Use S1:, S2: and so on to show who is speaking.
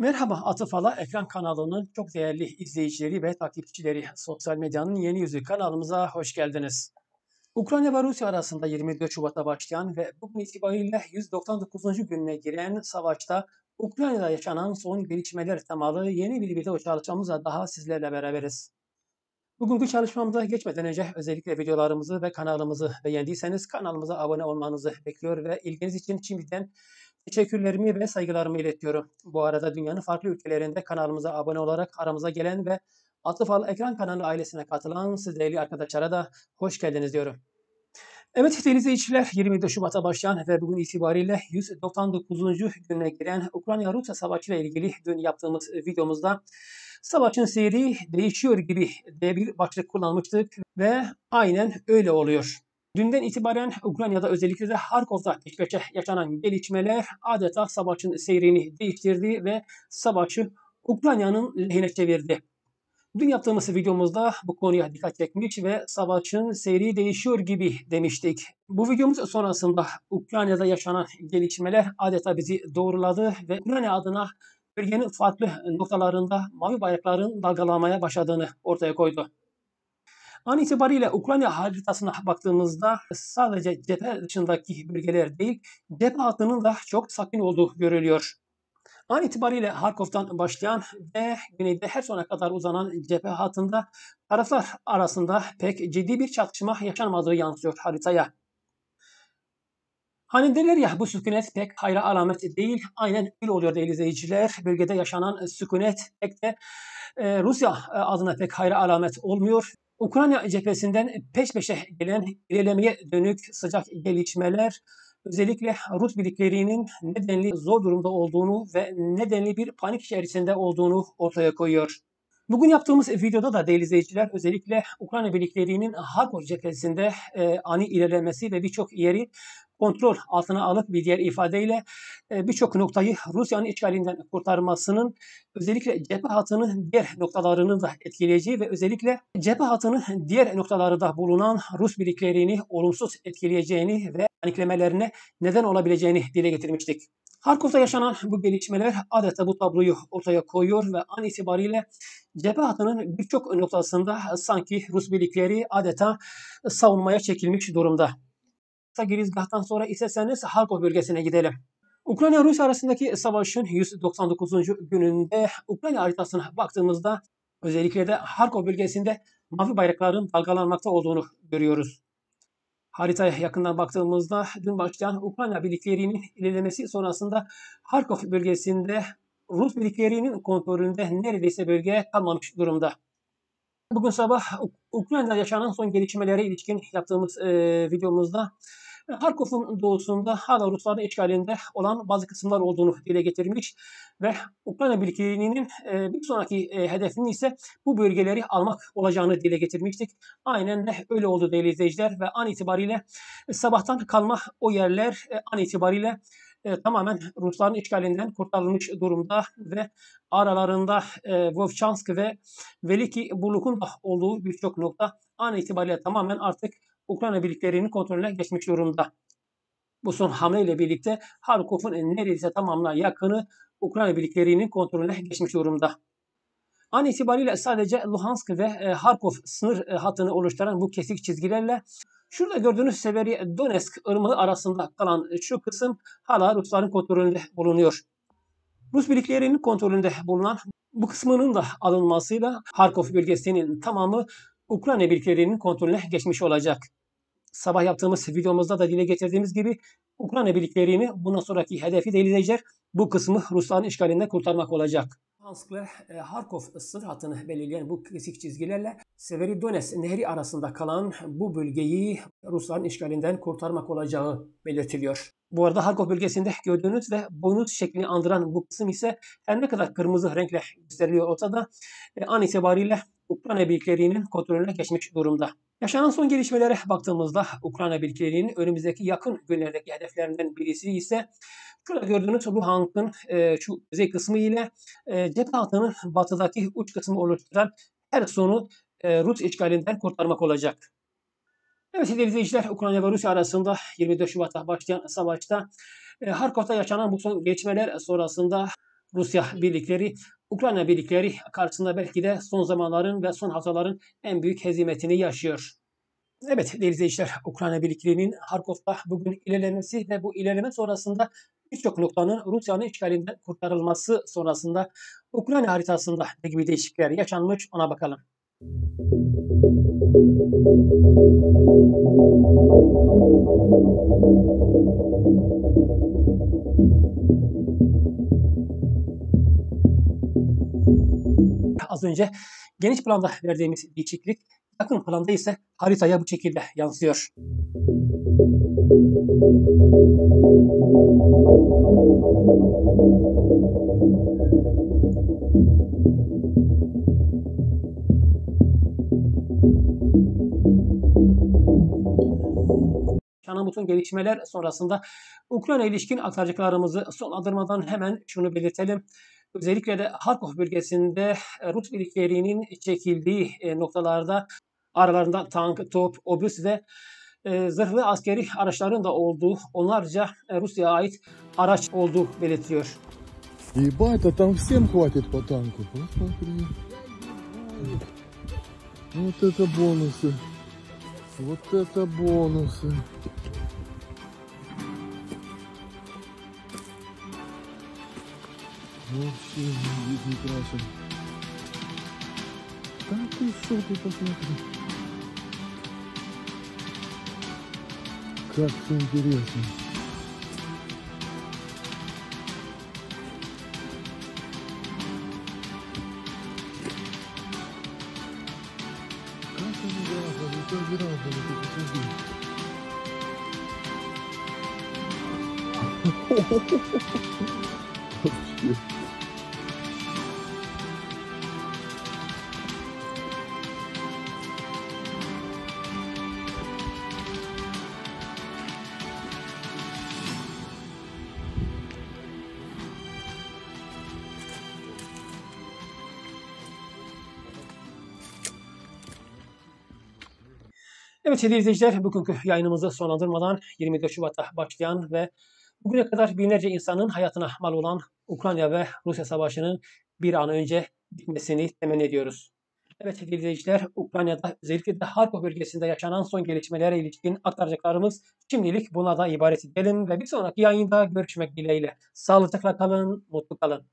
S1: Merhaba Atıfala ekran kanalının çok değerli izleyicileri ve takipçileri. Sosyal medyanın yeni yüzü kanalımıza hoş geldiniz. Ukrayna ve Rusya arasında 24 Şubat'ta başlayan ve bugün itibariyle 199. gününe giren savaşta Ukrayna'da yaşanan son gelişmeler temalı yeni bir video çalışmamızla daha sizlerle beraberiz. Bugünkü çalışmamıza geçmeden önce özellikle videolarımızı ve kanalımızı beğendiyseniz kanalımıza abone olmanızı bekliyor ve ilginiz için şimdiden teşekkürlerimi ve saygılarımı iletiyorum. Bu arada dünyanın farklı ülkelerinde kanalımıza abone olarak aramıza gelen ve Atıfal Ekran kanalı ailesine katılan siz değerli arkadaşlara da hoş geldiniz diyorum. Evet değerli izleyiciler 24 Şubat'a başlayan ve bugün itibariyle 199. gününe giren Ukrayna-Rusya savaşı ile ilgili dün yaptığımız videomuzda savaşın seyri değişiyor gibi diye bir başlık kullanmıştık ve aynen öyle oluyor. Dünden itibaren Ukrayna'da özellikle de Harkov'da peş peşe yaşanan gelişmeler adeta savaşın seyrini değiştirdi ve savaşı Ukrayna'nın lehine çevirdi. Dün yaptığımız videomuzda bu konuya dikkat çekmiş ve savaşın seyri değişiyor gibi demiştik. Bu videomuz sonrasında Ukrayna'da yaşanan gelişmeler adeta bizi doğruladı ve Ukrayna adına bölgenin farklı noktalarında mavi bayrakların dalgalanmaya başladığını ortaya koydu. An itibariyle Ukrayna haritasına baktığımızda sadece cephe dışındaki bölgeler değil, cephe hattının da çok sakin olduğu görülüyor. An itibariyle Harkov'tan başlayan ve güneyde her sona kadar uzanan cephe hattında taraflar arasında pek ciddi bir çatışma yaşanmadığı yansıyor haritaya. Hani derler ya bu sükunet pek hayra alamet değil. Aynen öyle oluyor değerli izleyiciler. Bölgede yaşanan sükunet pek de e, Rusya adına pek hayra alamet olmuyor. Ukrayna cephesinden peş peşe gelen ilerlemeye dönük sıcak gelişmeler özellikle Rus birliklerinin nedenli zor durumda olduğunu ve nedenli bir panik içerisinde olduğunu ortaya koyuyor. Bugün yaptığımız videoda da değerli izleyiciler özellikle Ukrayna birliklerinin Harkov cephesinde e, ani ilerlemesi ve birçok yeri kontrol altına alıp bir diğer ifadeyle e, birçok noktayı Rusya'nın işgalinden kurtarmasının özellikle cephe hattının diğer noktalarını da etkileyeceği ve özellikle cephe hattının diğer noktalarında bulunan Rus birliklerini olumsuz etkileyeceğini ve paniklemelerine neden olabileceğini dile getirmiştik. Harkov'da yaşanan bu gelişmeler adeta bu tabloyu ortaya koyuyor ve an itibariyle cephe hattının birçok noktasında sanki Rus birlikleri adeta savunmaya çekilmiş durumda. Girizgah'tan sonra isterseniz Harkov bölgesine gidelim. Ukrayna Rusya arasındaki savaşın 199. gününde Ukrayna haritasına baktığımızda özellikle de Harkov bölgesinde mavi bayrakların dalgalanmakta olduğunu görüyoruz. Haritaya yakından baktığımızda dün başlayan Ukrayna birliklerinin ilerlemesi sonrasında Harkov bölgesinde Rus birliklerinin kontrolünde neredeyse bölge kalmamış durumda. Bugün sabah Ukrayna'da yaşanan son gelişmelere ilişkin yaptığımız e, videomuzda Harkov'un doğusunda hala Rusların işgalinde olan bazı kısımlar olduğunu dile getirmiş ve Ukrayna birliklerinin e, bir sonraki e, hedefinin ise bu bölgeleri almak olacağını dile getirmiştik. Aynen de öyle oldu değerli izleyiciler ve an itibariyle sabahtan kalma o yerler e, an itibariyle e, tamamen Rusların işgalinden kurtarılmış durumda ve aralarında e, Vovchansk ve Veliki Buluk'un da olduğu birçok nokta an itibariyle tamamen artık Ukrayna birliklerinin kontrolüne geçmiş durumda. Bu son hamleyle birlikte Harkov'un neredeyse tamamına yakını Ukrayna birliklerinin kontrolüne geçmiş durumda. An itibariyle sadece Luhansk ve e, Harkov sınır e, hattını oluşturan bu kesik çizgilerle şurada gördüğünüz Severi Donetsk ırmağı arasında kalan şu kısım hala Rusların kontrolünde bulunuyor. Rus birliklerinin kontrolünde bulunan bu kısmının da alınmasıyla Harkov bölgesinin tamamı Ukrayna birliklerinin kontrolüne geçmiş olacak sabah yaptığımız videomuzda da dile getirdiğimiz gibi Ukrayna birliklerini bundan sonraki hedefi değil izleyiciler bu kısmı Rusların işgalinden kurtarmak olacak. E, Harkov sınır hattını belirleyen bu klasik çizgilerle Severodonetsk nehri arasında kalan bu bölgeyi Rusların işgalinden kurtarmak olacağı belirtiliyor. Bu arada Harkov bölgesinde gördüğünüz ve bonus şeklini andıran bu kısım ise her ne kadar kırmızı renkle gösteriliyor olsa da e, an itibariyle Ukrayna birliklerinin kontrolüne geçmiş durumda. Yaşanan son gelişmelere baktığımızda Ukrayna birliklerinin önümüzdeki yakın günlerdeki hedeflerinden birisi ise şurada gördüğünüz Luhansk'ın e, şu kuzey kısmı ile e, cephe hattının batıdaki uç kısmı oluşturan her sonu e, Rus işgalinden kurtarmak olacak. Evet sevgili izleyiciler Ukrayna ve Rusya arasında 24 Şubat'ta başlayan savaşta e, Harkov'da yaşanan bu son gelişmeler sonrasında Rusya birlikleri Ukrayna birlikleri karşısında belki de son zamanların ve son haftaların en büyük hezimetini yaşıyor. Evet değerli izleyiciler Ukrayna birliklerinin Harkov'da bugün ilerlemesi ve bu ilerleme sonrasında birçok noktanın Rusya'nın işgalinden kurtarılması sonrasında Ukrayna haritasında ne gibi değişiklikler yaşanmış ona bakalım. Az önce geniş planda verdiğimiz değişiklik yakın planda ise haritaya bu şekilde yansıyor. yaşanan bütün gelişmeler sonrasında Ukrayna ilişkin aktaracaklarımızı sonlandırmadan hemen şunu belirtelim Özellikle de Harkov bölgesinde e, Rus birliklerinin çekildiği e, noktalarda aralarında tank, top, obüs ve e, zırhlı askeri araçların da olduğu onlarca Rusya'ya ait araç olduğu belirtiliyor.
S2: Ебать, а там всем хватит по танку. Посмотри. Вот это бонусы. Вот это бонусы. Вообще здесь не крашен. Да ты что ты посмотри. Как все интересно. Как они грабили, как грабили, ты посмотри. Вообще.
S1: Evet sevgili izleyiciler bugünkü yayınımızı sonlandırmadan 24 Şubat'ta başlayan ve bugüne kadar binlerce insanın hayatına mal olan Ukrayna ve Rusya savaşının bir an önce bitmesini temenni ediyoruz. Evet sevgili izleyiciler Ukrayna'da özellikle de Harkov bölgesinde yaşanan son gelişmelere ilişkin aktaracaklarımız şimdilik buna da ibaret edelim ve bir sonraki yayında görüşmek dileğiyle. Sağlıcakla kalın, mutlu kalın.